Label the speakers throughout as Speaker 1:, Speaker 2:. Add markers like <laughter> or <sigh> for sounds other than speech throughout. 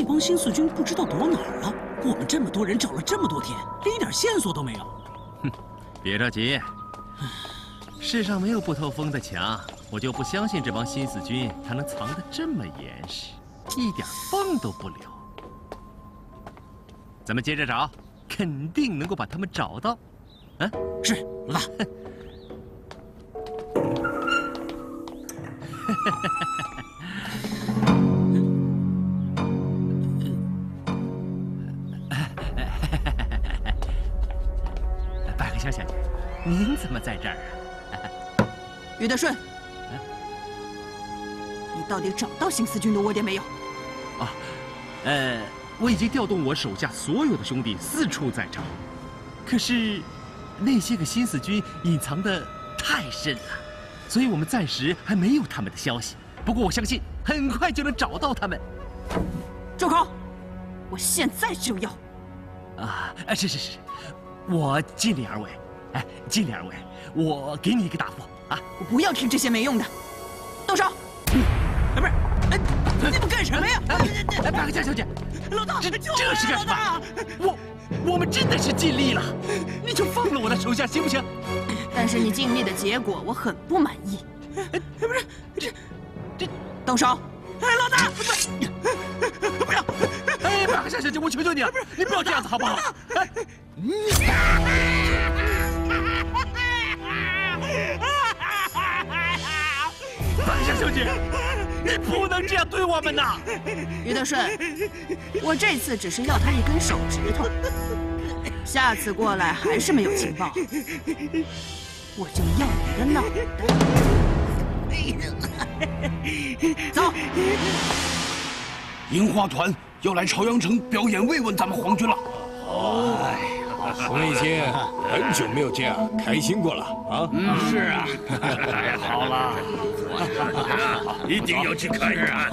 Speaker 1: 这帮新四军不知道躲哪儿了。我们这么多人找了这么多天，连一点线索都没有。
Speaker 2: 哼，别着急，世上没有不透风的墙，我就不相信这帮新四军他能藏得这么严实，一点缝都不留。咱们接着找，肯定能够把他们找到。
Speaker 1: 嗯，是老大。<laughs>
Speaker 2: 您怎么在这儿
Speaker 3: 啊？<laughs> 于德顺，你到底找到新四军的窝点没有？
Speaker 2: 啊，呃，我已经调动我手下所有的兄弟四处在找，可是那些个新四军隐藏的太深了，所以我们暂时还没有他们的消息。不过我相信很快就能找到他们。
Speaker 3: 住口！我现在就要。
Speaker 2: 啊，是是是，我尽力而为。哎，尽力而为。我给你一个答复啊！
Speaker 3: 我不要听这些没用的，动手！
Speaker 1: 哎，不是，哎，你们干什么呀？
Speaker 2: 哎，百合香小姐，
Speaker 1: 老大，
Speaker 2: 这这是干什么？我我们真的是尽力了，你就放了我的手下行不行？
Speaker 3: 但是你尽力的结果我很不满意。
Speaker 1: 哎，不是，这这。
Speaker 3: 动手！
Speaker 1: 哎，老大，不，不要！
Speaker 2: 哎，百合香小姐，我求求你了，你不要这样子好不好？哎，百合香小姐，你不能这样对我们呐！
Speaker 3: 于德顺，我这次只是要他一根手指头，下次过来还是没有情报，我就要你的脑袋！走！
Speaker 4: 樱花团要来朝阳城表演慰问咱们皇军了。
Speaker 5: 哎，红立青，很久没有这样开心过了啊！
Speaker 4: 嗯，是啊。
Speaker 6: 太好了，一定要去看看啊！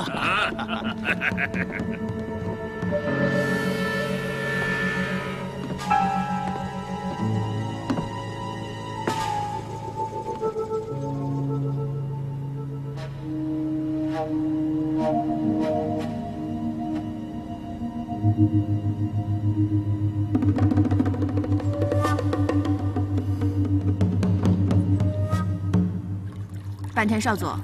Speaker 3: 半田少佐，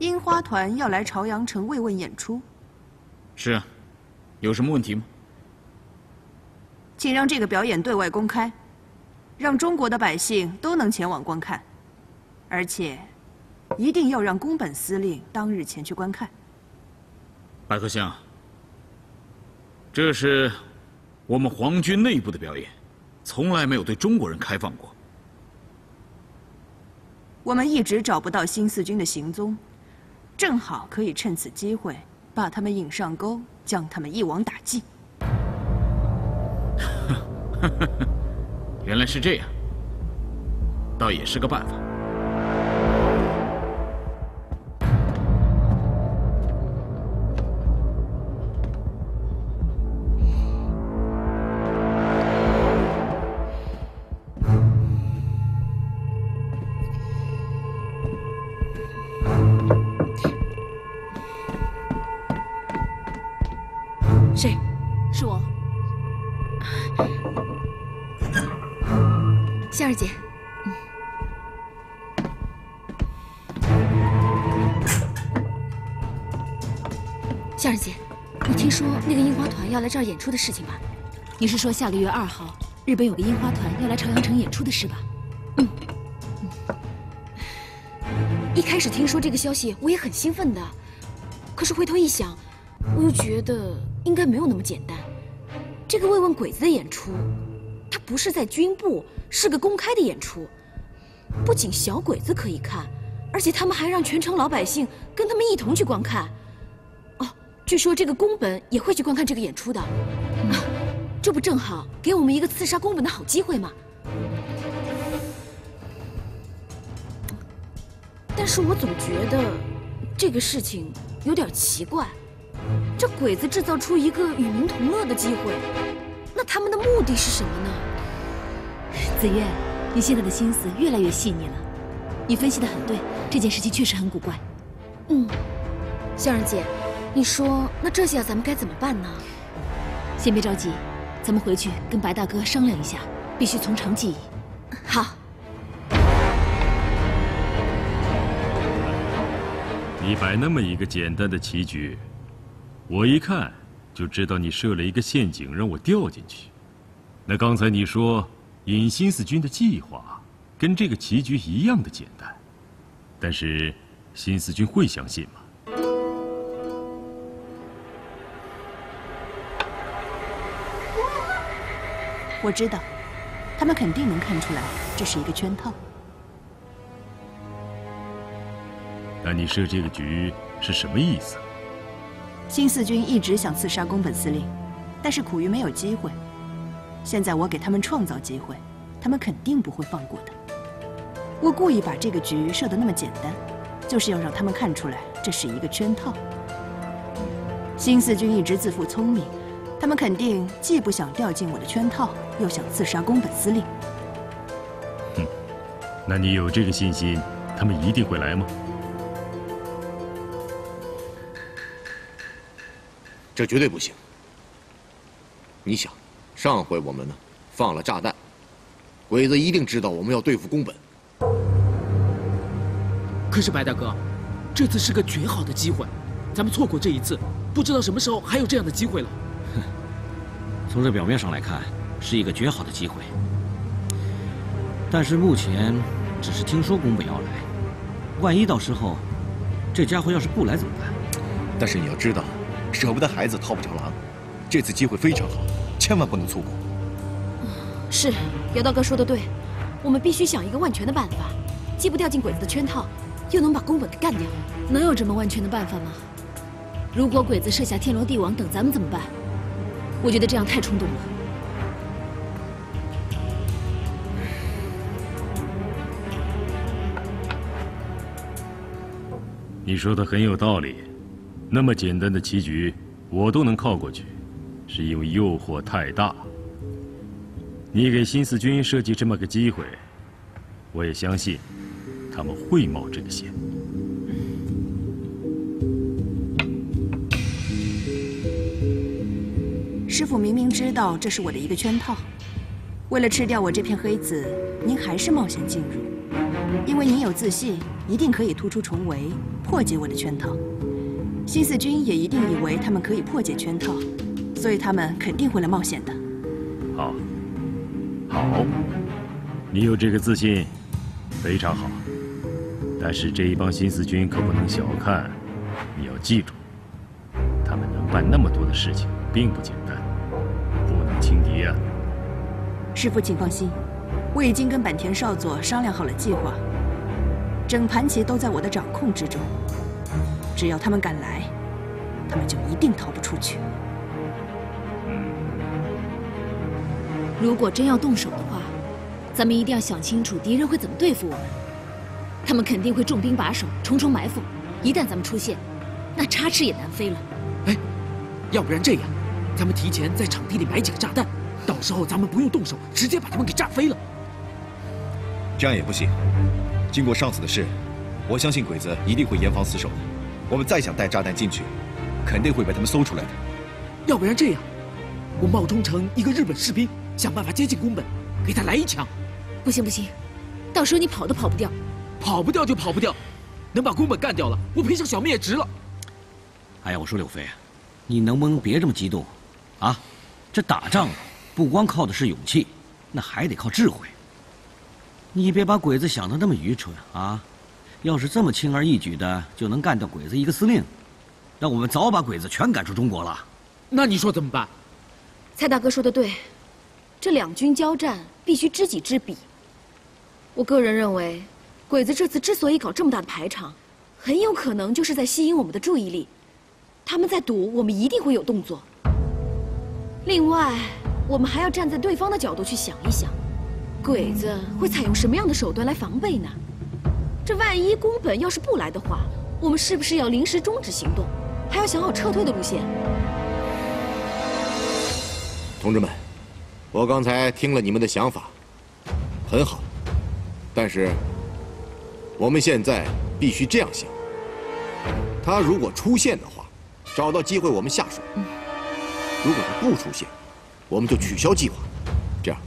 Speaker 3: 樱花团要来朝阳城慰问演出。
Speaker 7: 是啊，有什么问题吗？
Speaker 3: 请让这个表演对外公开，让中国的百姓都能前往观看，而且一定要让宫本司令当日前去观看。
Speaker 7: 百合香，这是我们皇军内部的表演，从来没有对中国人开放过。
Speaker 3: 我们一直找不到新四军的行踪，正好可以趁此机会把他们引上钩，将他们一网打尽。<laughs>
Speaker 7: 原来是这样，倒也是个办法。
Speaker 8: 谁？是我。<coughs> 夏儿姐，夏儿姐，你听说那个樱花团要来这儿演出的事情吧？你是说下个月二号，日本有个樱花团要来朝阳城演出的事吧？嗯。一开始听说这个消息，我也很兴奋的。可是回头一想，我又觉得应该没有那么简单。这个慰问鬼子的演出，它不是在军部，是个公开的演出。不仅小鬼子可以看，而且他们还让全城老百姓跟他们一同去观看。哦据说这个宫本也会去观看这个演出的，这不正好给我们一个刺杀宫本的好机会吗？但是我总觉得这个事情有点奇怪，这鬼子制造出一个与民同乐的机会，那他们的目的是什么呢？
Speaker 9: 紫月，你现在的心思越来越细腻了，你分析的很对，这件事情确实很古怪。
Speaker 8: 嗯，香儿姐。你说，那这下咱们该怎么办呢？
Speaker 9: 先别着急，咱们回去跟白大哥商量一下，必须从长计议。
Speaker 8: 好。
Speaker 10: 你摆那么一个简单的棋局，我一看就知道你设了一个陷阱让我掉进去。那刚才你说引新四军的计划跟这个棋局一样的简单，但是新四军会相信吗？
Speaker 3: 我知道，他们肯定能看出来这是一个圈套。
Speaker 10: 那你设这个局是什么意思？
Speaker 3: 新四军一直想刺杀宫本司令，但是苦于没有机会。现在我给他们创造机会，他们肯定不会放过的。我故意把这个局设得那么简单，就是要让他们看出来这是一个圈套。新四军一直自负聪明，他们肯定既不想掉进我的圈套，又想刺杀宫本司令。
Speaker 10: 哼，那你有这个信心，他们一定会来吗？
Speaker 11: 这绝对不行。你想，上回我们呢放了炸弹，鬼子一定知道我们要对付宫本。
Speaker 12: 可是白大哥，这次是个绝好的机会，咱们错过这一次，不知道什么时候还有这样的机会了。
Speaker 13: 哼，从这表面上来看，是一个绝好的机会。但是目前只是听说宫本要来，万一到时候这家伙要是不来怎么办？
Speaker 14: 但是你要知道。舍不得孩子套不着狼，这次机会非常好，千万不能错过。
Speaker 8: 是，姚大哥说的对，我们必须想一个万全的办法，既不掉进鬼子的圈套，又能把宫本给干掉。
Speaker 9: 能有这么万全的办法吗？如果鬼子设下天罗地网等咱们怎么办？我觉得这样太冲动了。
Speaker 10: 你说的很有道理。那么简单的棋局，我都能靠过去，是因为诱惑太大。你给新四军设计这么个机会，我也相信他们会冒这个险。
Speaker 3: 师傅明明知道这是我的一个圈套，为了吃掉我这片黑子，您还是冒险进入，因为您有自信，一定可以突出重围，破解我的圈套。新四军也一定以为他们可以破解圈套，所以他们肯定会来冒险的。
Speaker 10: 好，好，你有这个自信，非常好。但是这一帮新四军可不能小看，你要记住，他们能办那么多的事情，并不简单，不能轻敌啊。
Speaker 3: 师傅，请放心，我已经跟坂田少佐商量好了计划，整盘棋都在我的掌控之中。只要他们敢来，他们就一定逃不出去。
Speaker 9: 如果真要动手的话，咱们一定要想清楚敌人会怎么对付我们。他们肯定会重兵把守，重重埋伏。一旦咱们出现，那插翅也难飞了。
Speaker 12: 哎，要不然这样，咱们提前在场地里埋几个炸弹，到时候咱们不用动手，直接把他们给炸飞了。
Speaker 14: 这样也不行。经过上次的事，我相信鬼子一定会严防死守的。我们再想带炸弹进去，肯定会被他们搜出来的。
Speaker 12: 要不然这样，我冒充成一个日本士兵，想办法接近宫本，给他来一枪。
Speaker 9: 不行不行，到时候你跑都跑不掉。
Speaker 12: 跑不掉就跑不掉，能把宫本干掉了，我赔上小命也值了。
Speaker 13: 哎呀，我说柳飞，你能不能别这么激动？啊，这打仗不光靠的是勇气，那还得靠智慧。你别把鬼子想的那么愚蠢啊！要是这么轻而易举的就能干掉鬼子一个司令，那我们早把鬼子全赶出中国了。
Speaker 12: 那你说怎么办？
Speaker 8: 蔡大哥说的对，这两军交战必须知己知彼。我个人认为，鬼子这次之所以搞这么大的排场，很有可能就是在吸引我们的注意力。他们在赌我们一定会有动作。另外，我们还要站在对方的角度去想一想，鬼子会采用什么样的手段来防备呢？这万一宫本要是不来的话，我们是不是要临时终止行动？还要想好撤退的路线。
Speaker 11: 同志们，我刚才听了你们的想法，很好。但是，我们现在必须这样想：他如果出现的话，找到机会我们下手。如果他不出现，我们就取消计划。这样，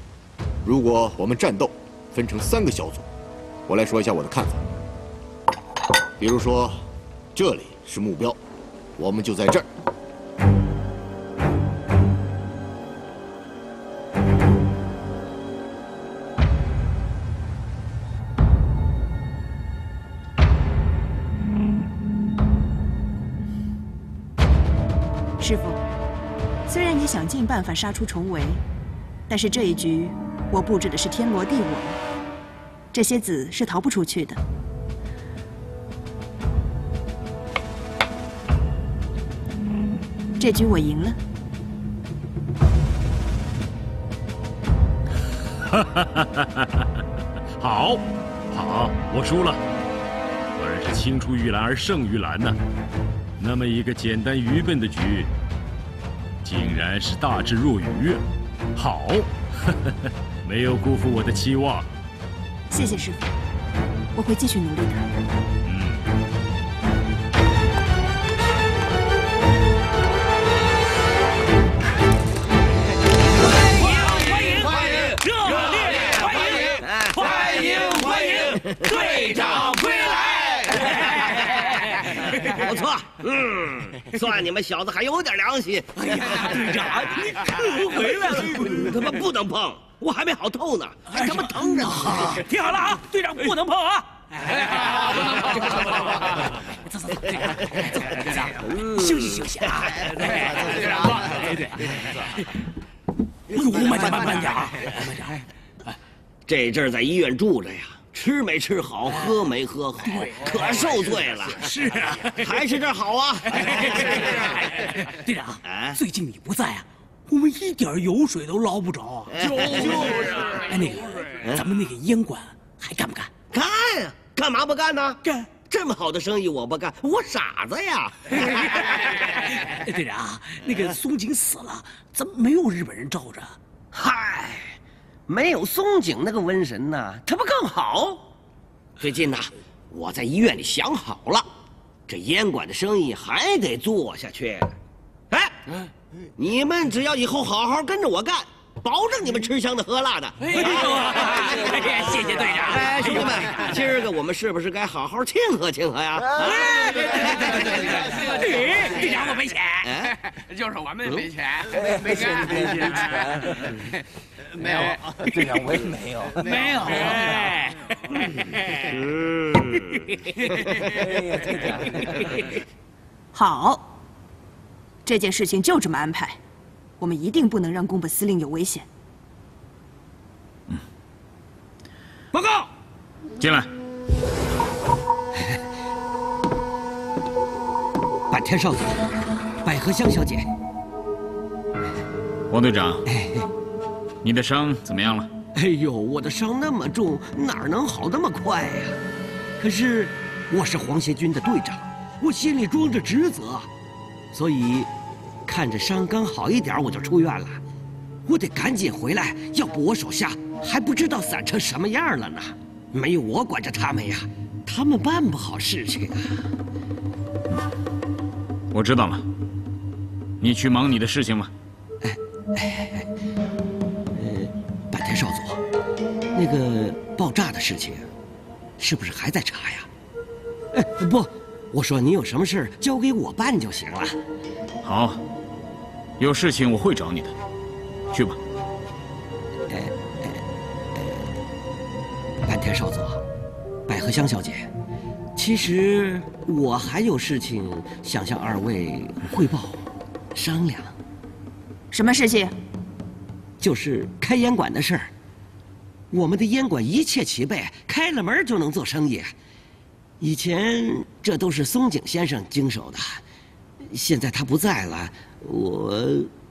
Speaker 11: 如果我们战斗分成三个小组，我来说一下我的看法。比如说，这里是目标，我们就在这儿。
Speaker 3: 师傅，虽然你想尽办法杀出重围，但是这一局我布置的是天罗地网，这些子是逃不出去的。这局我赢了。<laughs>
Speaker 10: 好，好，我输了。果然是青出于蓝而胜于蓝呐。那么一个简单愚笨的局，竟然是大智若愚。好，<laughs> 没有辜负我的期望。
Speaker 3: 谢谢师傅，我会继续努力的。
Speaker 15: 队长归来！<laughs>
Speaker 16: 不错，嗯，算你们小子还有点良心。哎呀，
Speaker 15: 队长，你可回来了！
Speaker 16: 他妈不能碰，我还没好透呢，还他妈疼着呢。
Speaker 17: 听好了啊，队长不能碰啊！走走走，队长，走，队长，休息休息啊！队长，对对。哎呦，慢点，慢慢点啊，慢点。
Speaker 16: 这阵儿在医院住着呀，吃没吃好，喝没喝好，可受罪了。
Speaker 17: 是啊，<laughs>
Speaker 16: 还是这儿好啊。<laughs>
Speaker 17: 队长，最近你不在啊，我们一点油水都捞不着。
Speaker 16: 就是。
Speaker 17: 哎，那个，咱们那个烟馆还干不干？
Speaker 16: 干呀，干嘛不干呢？
Speaker 17: 干。
Speaker 16: 这么好的生意我不干，我傻子呀！<laughs>
Speaker 17: 队长，那个松井死了，怎么没有日本人罩着？
Speaker 16: 嗨，没有松井那个瘟神呢，他不更好？最近呢，我在医院里想好了，这烟馆的生意还得做下去。哎，你们只要以后好好跟着我干。保证你们吃香的喝辣的。
Speaker 17: 哎呦，谢谢队长。
Speaker 16: 哎，兄弟们，今儿个我们是不是该好好庆贺庆贺呀？
Speaker 17: 哎，对对对对对，队长我没钱，
Speaker 18: 就是我们没钱，
Speaker 19: 没钱没钱，
Speaker 18: 没有，
Speaker 19: 队长我也没有，
Speaker 17: 没有。
Speaker 3: 好，这件事情就这么安排。我们一定不能让宫本司令有危险。
Speaker 7: 嗯。
Speaker 17: 报告，
Speaker 7: 进来。<laughs>
Speaker 16: 坂田少佐，百合香小姐。
Speaker 7: 王队长，你的伤怎么样了？
Speaker 16: 哎呦，我的伤那么重，哪能好那么快呀？可是我是皇协军的队长，我心里装着职责，所以。看着伤刚好一点，我就出院了。我得赶紧回来，要不我手下还不知道散成什么样了呢。没有我管着他们呀，他们办不好事情啊。
Speaker 7: 我知道了，你去忙你的事情吧。
Speaker 16: 哎哎，呃，坂田少佐，那个爆炸的事情，是不是还在查呀？哎，不，我说你有什么事交给我办就行了。
Speaker 7: 好。有事情我会找你的，去吧。
Speaker 16: 呃呃，坂田少佐，百合香小姐，其实我还有事情想向二位汇报、商量。
Speaker 3: 什么事情？
Speaker 16: 就是开烟馆的事儿。我们的烟馆一切齐备，开了门就能做生意。以前这都是松井先生经手的，现在他不在了。我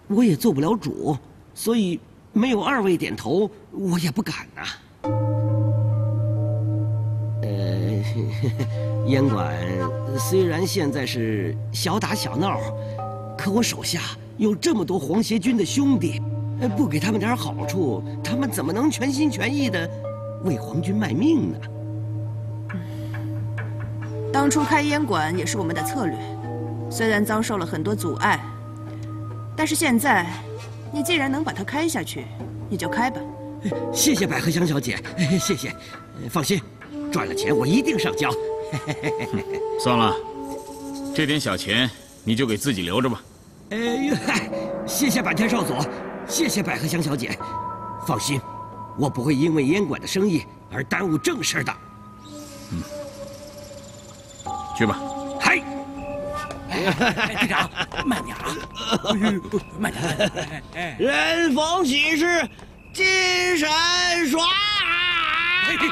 Speaker 16: 我也做不了主，所以没有二位点头，我也不敢呐。呃，<laughs> 烟馆虽然现在是小打小闹，可我手下有这么多皇协军的兄弟，不给他们点好处，他们怎么能全心全意的为皇军卖命呢？
Speaker 3: 当初开烟馆也是我们的策略。虽然遭受了很多阻碍，但是现在，你既然能把它开下去，你就开吧。
Speaker 20: 谢谢百合香小姐，<laughs> 谢谢。放心，赚了钱我一定上交。<laughs>
Speaker 7: 算了，这点小钱你就给自己留着吧。
Speaker 20: 哎呦嗨，<laughs> 谢谢坂田少佐，谢谢百合香小姐。放心，我不会因为烟馆的生意而耽误正事的。
Speaker 7: 嗯，去吧。
Speaker 17: 队长，慢点啊！慢点。
Speaker 20: 人逢喜事精神爽。哎呦！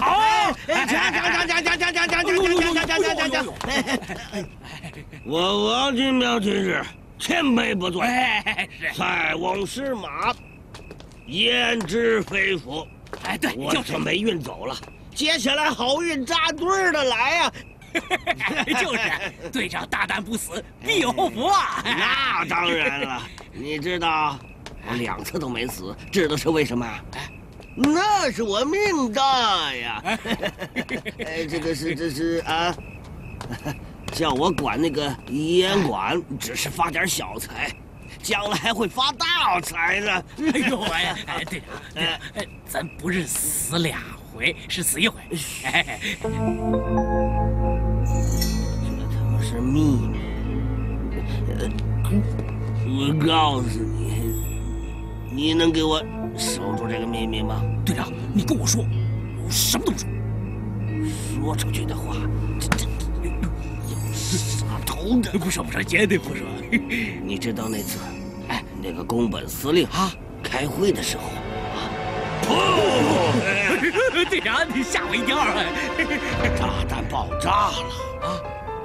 Speaker 20: 好！讲讲讲讲讲讲讲讲讲讲讲讲讲讲！我王金彪今日千杯不醉，塞翁失马，焉知非福。
Speaker 17: 哎，对，
Speaker 20: 我这霉运走了，接下来好运扎堆的来呀！<laughs>
Speaker 17: 就是，队长大难不死，必有后福啊！<laughs>
Speaker 20: 那当然了，你知道我两次都没死，知道是为什么？那是我命大呀！<laughs> 哎，这个是这是啊，叫我管那个烟馆，只是发点小财，将来还会发大财呢！
Speaker 17: 哎呦哎，哎队长，哎，咱不是死两回，是死一回。哎，
Speaker 20: 这他妈是秘密！我告诉你，你能给我守住这个秘密吗？
Speaker 17: 队长，你跟我说，我什么都不说。
Speaker 20: 说出去的话，这这有杀头的。
Speaker 17: 不说不说，绝对不说。
Speaker 20: 你知道那次，哎，那个宫本司令啊，开会的时候，
Speaker 17: 哦，队长，你吓我一跳！
Speaker 20: 炸弹爆炸了啊！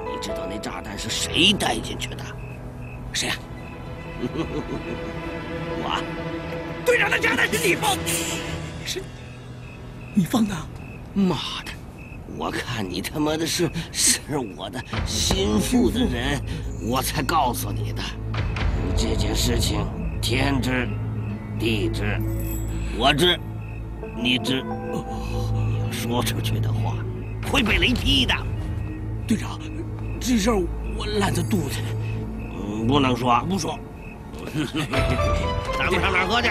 Speaker 20: 你知道那炸弹是谁带进去的？
Speaker 17: 谁呀？<laughs>
Speaker 20: 我。
Speaker 17: 队长，的炸弹是你放的？是，你放的？
Speaker 20: 妈的！我看你他妈的是是我的心腹的人，我才告诉你的。这件事情天知地知，我知，你这。你要说出去的话，会被雷劈的。
Speaker 17: 队长，这事儿我烂在肚子里。
Speaker 20: 嗯，不能说，
Speaker 17: 不说。
Speaker 20: 咱们上哪儿喝去？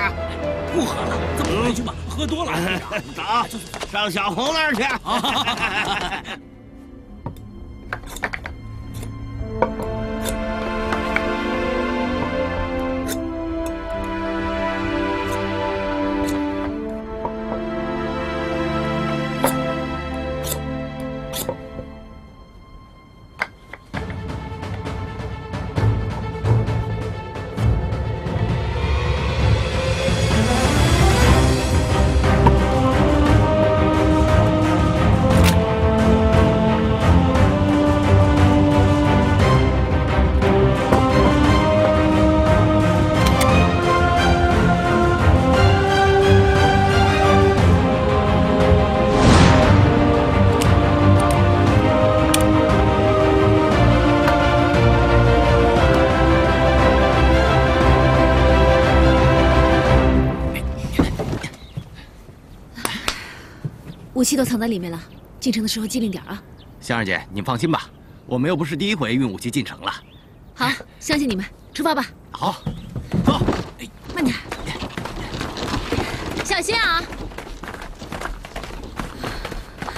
Speaker 17: 不喝了，咱们回去吧。喝多了，<laughs>
Speaker 20: 走，上小红那儿去。
Speaker 8: 武 <laughs> 器都藏在里面了，进城的时候机灵点啊！
Speaker 21: 香儿姐，您放心吧，我们又不是第一回运武器进城了。
Speaker 8: 好，相信你们，出发吧。
Speaker 21: 好，走，
Speaker 8: 慢点，小心啊！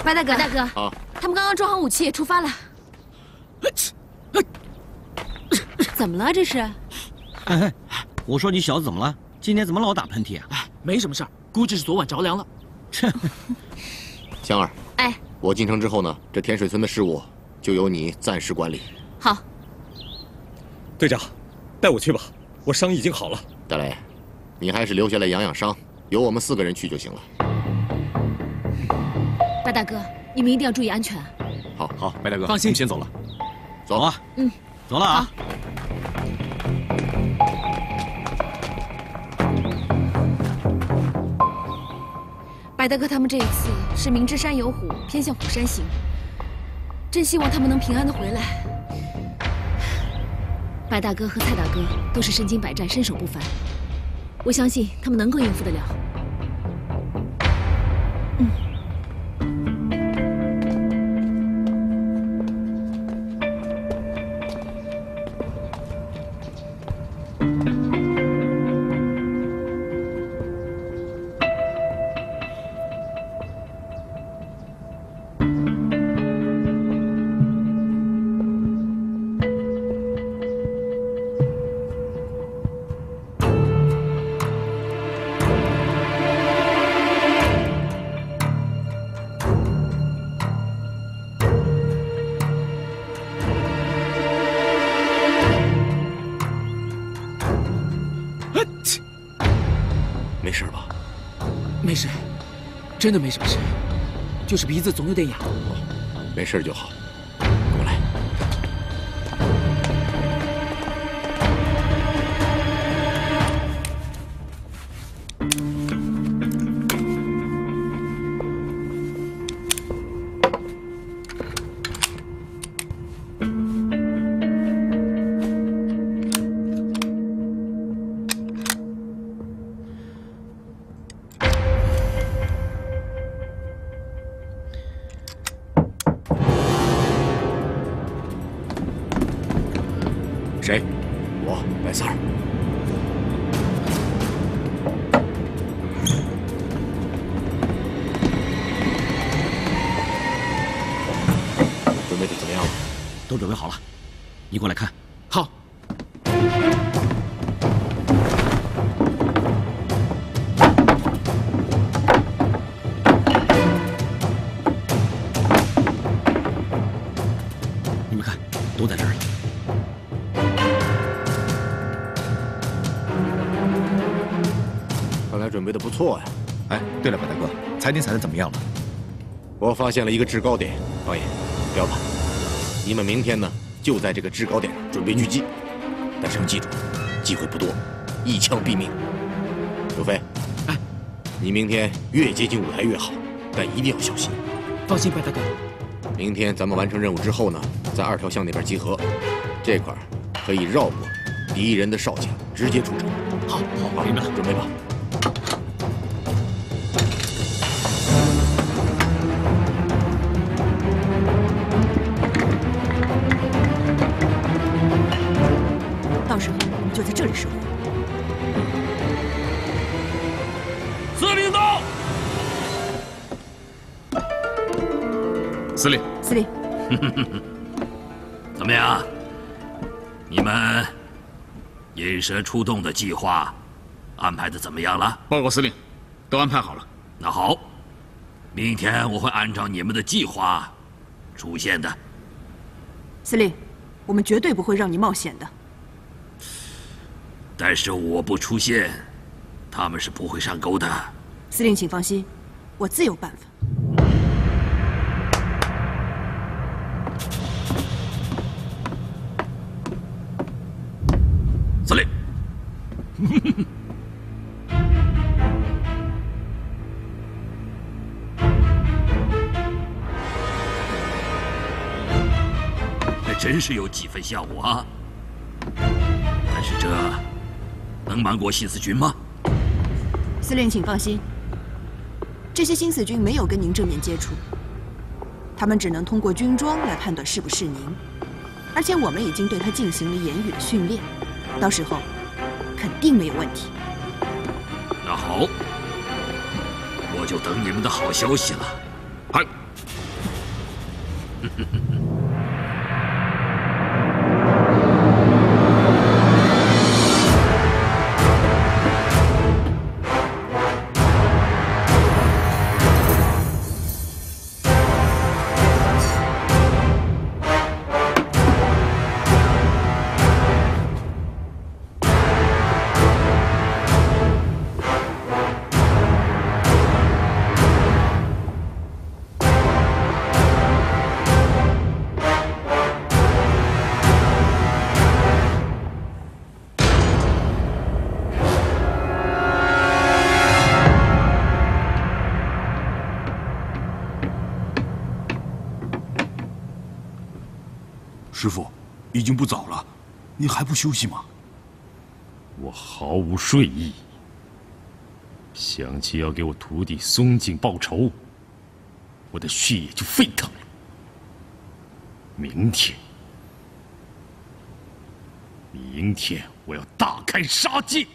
Speaker 8: 白大哥，大哥，
Speaker 11: 好，
Speaker 8: 他们刚刚装好武器出发了。<laughs> 怎么了？这是？
Speaker 13: 哎，我说你小子怎么了？今天怎么老打喷嚏啊？
Speaker 12: 哎，没什么事儿，估计是昨晚着凉了。
Speaker 13: 切。<laughs>
Speaker 11: 香儿，
Speaker 8: 哎，
Speaker 11: 我进城之后呢，这甜水村的事务就由你暂时管理。
Speaker 8: 好，
Speaker 14: 队长，带我去吧，我伤已经好了。
Speaker 11: 大雷，你还是留下来养养伤，由我们四个人去就行了。
Speaker 8: 白大哥，你们一定要注意安全。
Speaker 11: 啊好，
Speaker 14: 好，白大哥，
Speaker 12: 放心，
Speaker 14: 先走了。
Speaker 11: 走
Speaker 13: 啊，
Speaker 8: 嗯，
Speaker 13: 走了啊。
Speaker 22: 白大哥他们这一次是明知山有虎，偏向虎山行。真希望他们能平安的回来。
Speaker 8: 白大哥和蔡大哥都是身经百战，身手不凡，我相信他们能够应付得了。
Speaker 11: 没事，
Speaker 12: 真的没什么事，就是鼻子总有点痒。
Speaker 11: 没事就好。来准备的不错呀。
Speaker 14: 哎，对了，白大哥，裁定裁的怎么样了？
Speaker 11: 我发现了一个制高点，导演，不要怕，你们明天呢就在这个制高点上准备狙击，但是要记住，机会不多，一枪毙命。刘飞，
Speaker 12: 哎，
Speaker 11: 你明天越接近舞台越好，但一定要小心。
Speaker 12: 放心，白大哥。
Speaker 11: 明天咱们完成任务之后呢，在二条巷那边集合，这块儿可以绕过敌人的哨卡，直接出城。
Speaker 12: 好，
Speaker 11: 好，明白了，准备吧。
Speaker 7: 司令，<laughs>
Speaker 1: 怎么样？你们引蛇出洞的计划安排的怎么样了？
Speaker 7: 报告司令，都安排好了。
Speaker 1: 那好，明天我会按照你们的计划出现的。
Speaker 3: 司令，我们绝对不会让你冒险的。
Speaker 1: 但是我不出现，他们是不会上钩的。
Speaker 3: 司令，请放心，我自有办法。
Speaker 1: 司令，<laughs> 还真是有几分像我啊！但是这能瞒过新四军吗？
Speaker 3: 司令，请放心，这些新四军没有跟您正面接触，他们只能通过军装来判断是不是您。而且我们已经对他进行了言语的训练，到时候肯定没有问题。
Speaker 1: 那好，我就等你们的好消息了。
Speaker 7: 嗨。<laughs>
Speaker 4: 师傅，已经不早了，你还不休息吗？
Speaker 10: 我毫无睡意。想起要给我徒弟松井报仇，我的血液就沸腾了。明天，明天我要大开杀戒。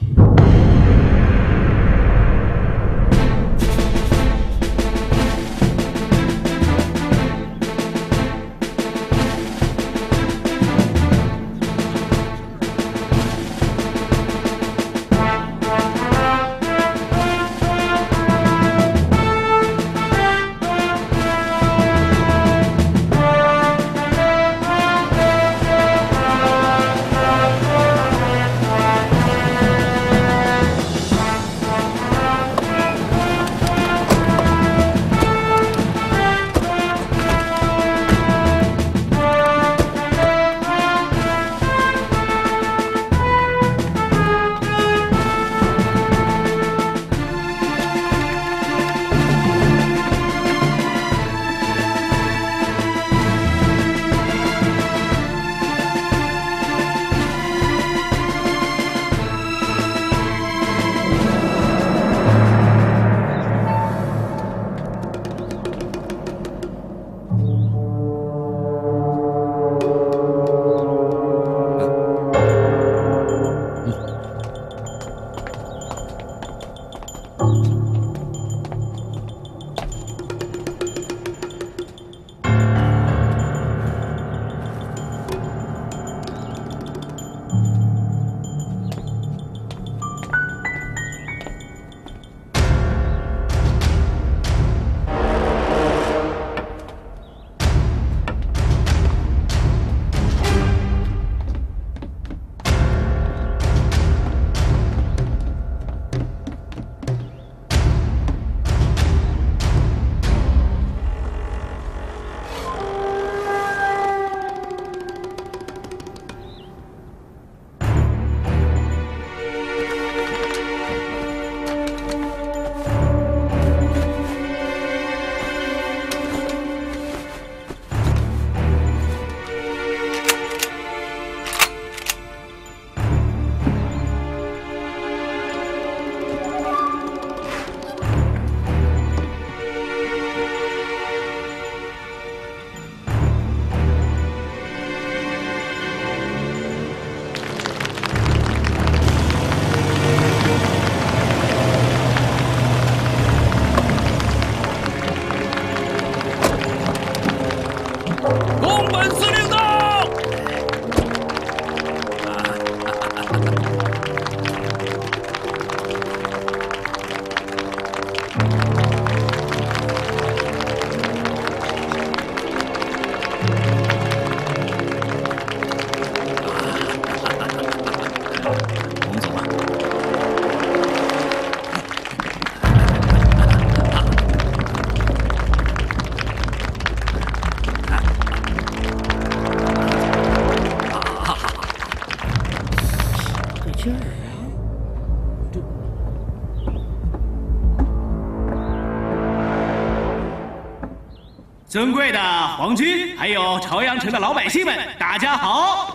Speaker 6: 尊贵的皇军，还有朝阳城的老百姓们，大家好！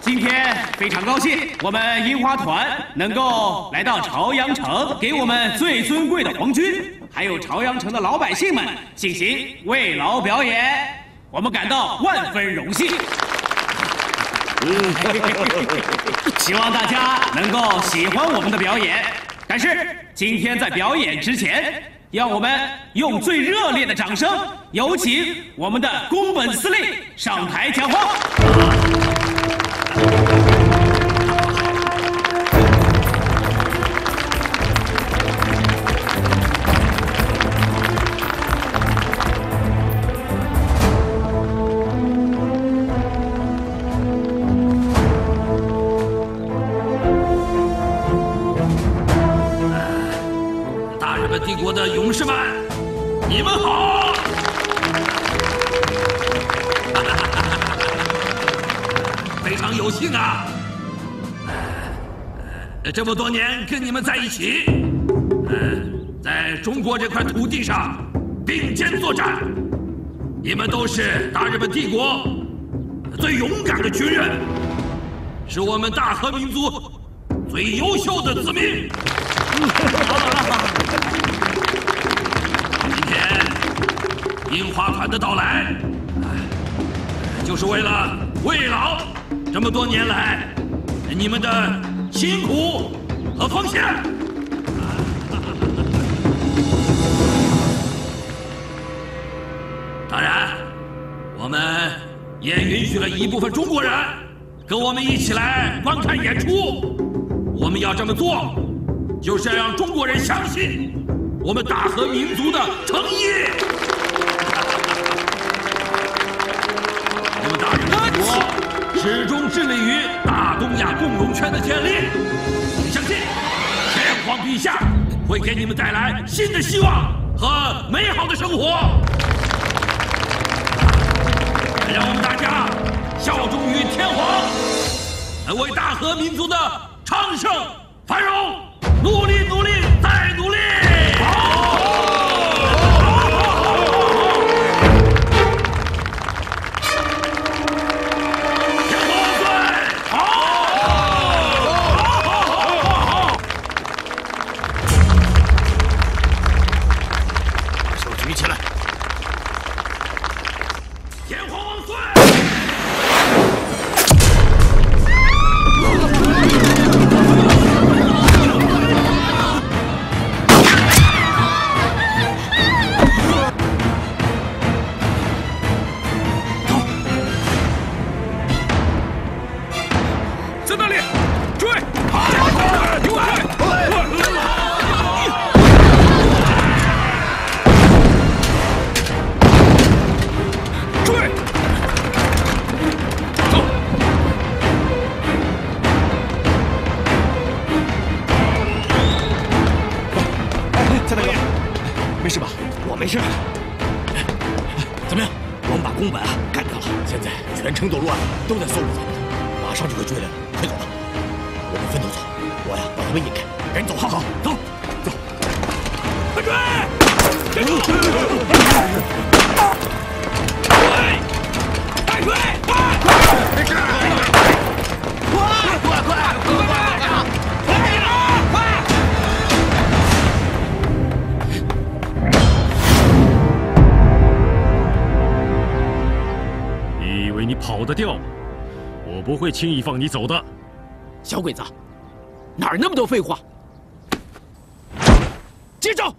Speaker 6: 今天非常高兴，我们樱花团能够来到朝阳城，给我们最尊贵的皇军，还有朝阳城的老百姓们进行慰劳表演，我们感到万分荣幸。<laughs> 希望大家能够喜欢我们的表演。但是今天在表演之前，让我们用最热烈的掌声，有请我们的宫本司令上台讲话。
Speaker 1: 这么多年跟你们在一起，嗯，在中国这块土地上并肩作战，你们都是大日本帝国最勇敢的军人，是我们大和民族最优秀的子民。<laughs> 今天樱花团的到来，就是为了慰劳这么多年来你们的辛苦和奉献。<laughs> 当然，我们也允许了一部分中国人跟我们一起来观看演出。我们要这么做。就是要让中国人相信我们大和民族的诚意。<laughs> 我们大日本帝国始终致力于东亚共荣圈的建立，请相信天皇陛下会给你们带来新的希望和美好的生活。让我们大家效忠于天皇，为大和民族的昌盛繁荣。努力，努力，
Speaker 10: 不会轻易放你走的。
Speaker 12: 小鬼子，哪儿那么多废话？接招！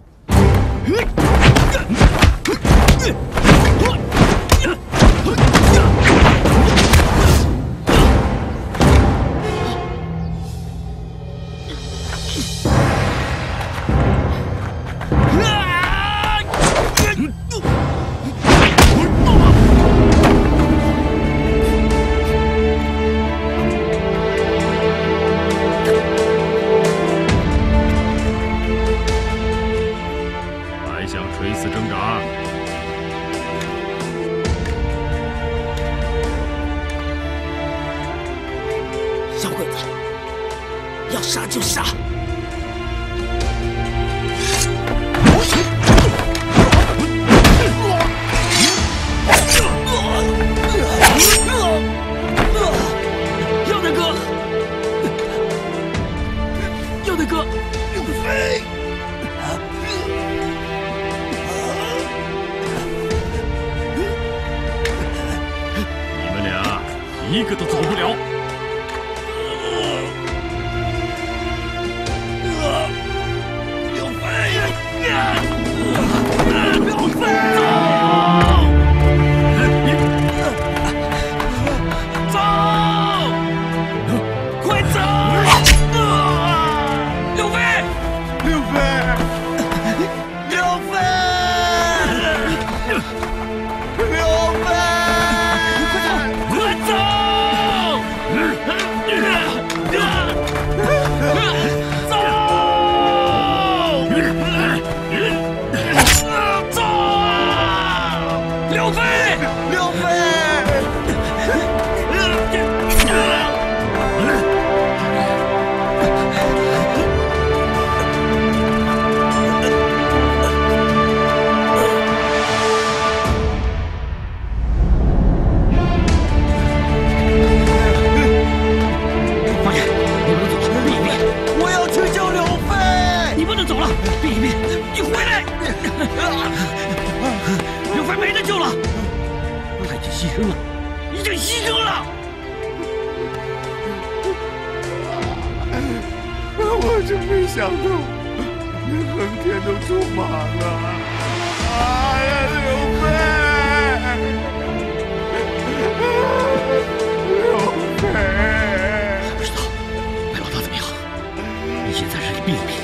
Speaker 13: 牺牲了，已经牺牲了。
Speaker 1: 我真没想到，连横天都出马了！哎呀，刘备，刘飞！
Speaker 13: 不知道，白老大怎么样？你先在这里避一避，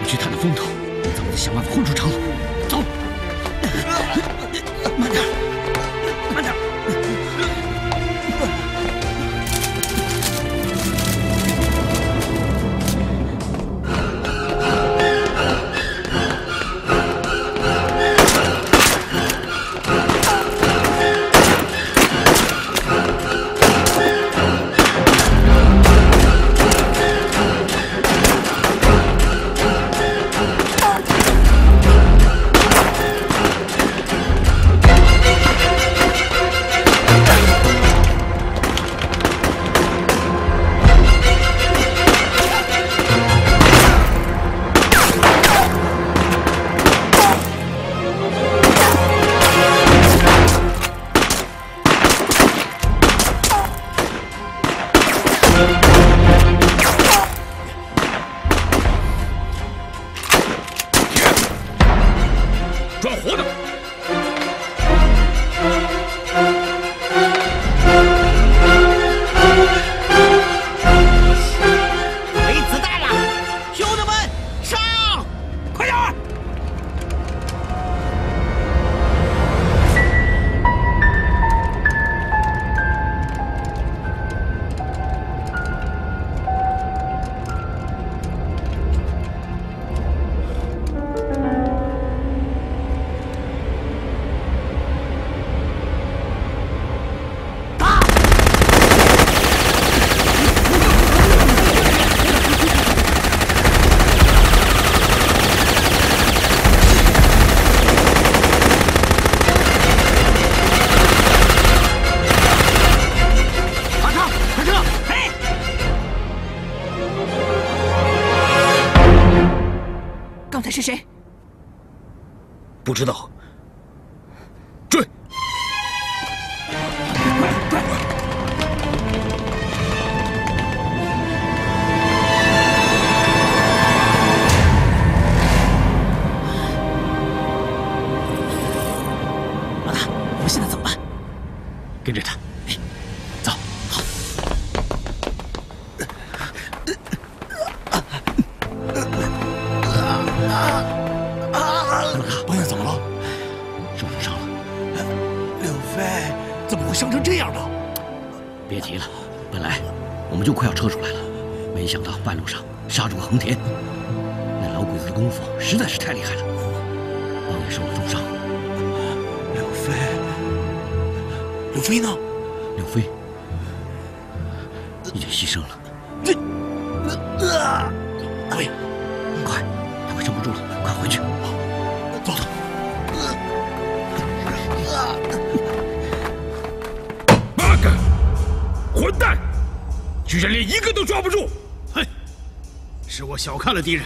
Speaker 13: 我去探探风头，咱们再想办法混出城。
Speaker 3: 他是谁？
Speaker 5: 不知道。
Speaker 13: 就快要撤出来了，没想到半路上杀住个横田。那老鬼子的功夫实在是太厉害了，王爷受了重伤。
Speaker 4: 刘飞，刘飞呢？
Speaker 13: 了
Speaker 6: 敌人，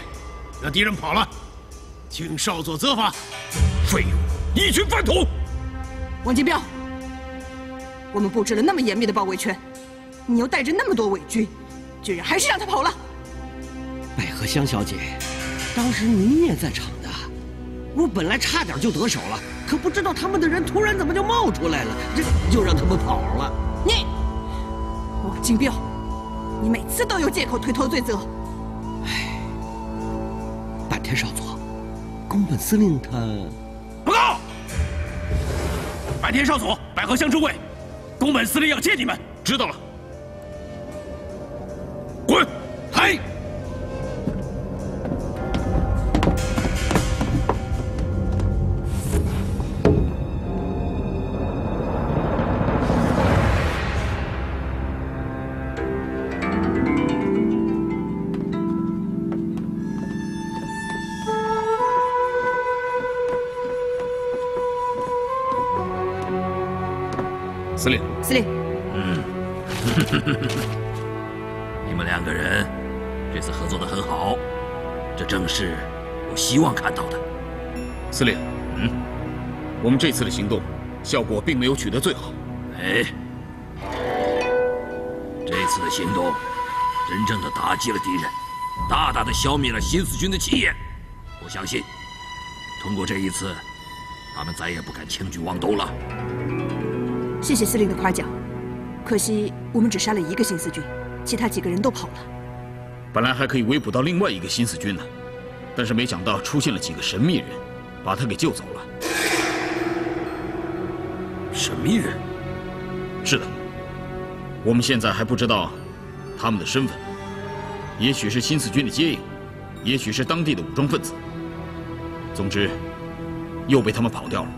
Speaker 6: 让敌人跑了，请少佐责罚。
Speaker 5: 废物，一群饭桶！
Speaker 3: 王金彪，我们布置了那么严密的包围圈，你又带着那么多伪军，居然还是让他跑了。
Speaker 16: 百合香小姐，当时你也在场的，我本来差点就得手了，可不知道他们的人突然怎么就冒出来了，这就让他们跑了。
Speaker 3: 你，王金彪，你每次都有借口推脱罪责。
Speaker 16: 唉，坂田少佐，宫本司令他……
Speaker 6: 报告，白田少佐，百合香中尉，宫本司令要见你们。
Speaker 7: 知道了。
Speaker 1: 希望看到的。
Speaker 7: 司令，嗯，我们这次的行动效果并没有取得最好。
Speaker 1: 哎，这次的行动真正的打击了敌人，大大的消灭了新四军的气焰。我相信，通过这一次，他们再也不敢轻举妄动了。
Speaker 3: 谢谢司令的夸奖，可惜我们只杀了一个新四军，其他几个人都跑了。
Speaker 7: 本来还可以围捕到另外一个新四军呢，但是没想到出现了几个神秘人，把他给救走了。
Speaker 1: 神秘人？
Speaker 7: 是的，我们现在还不知道他们的身份，也许是新四军的接应，也许是当地的武装分子。总之，又被他们跑掉了。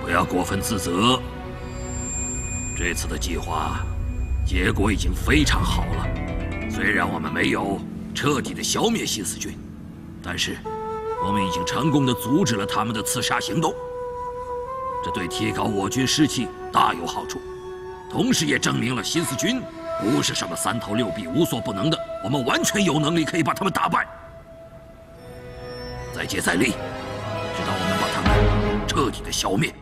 Speaker 1: 不要过分自责。这次的计划结果已经非常好了。虽然我们没有彻底的消灭新四军，但是我们已经成功的阻止了他们的刺杀行动。这对提高我军士气大有好处，同时也证明了新四军不是什么三头六臂、无所不能的。我们完全有能力可以把他们打败。再接再厉，直到我们把他们彻底的消灭。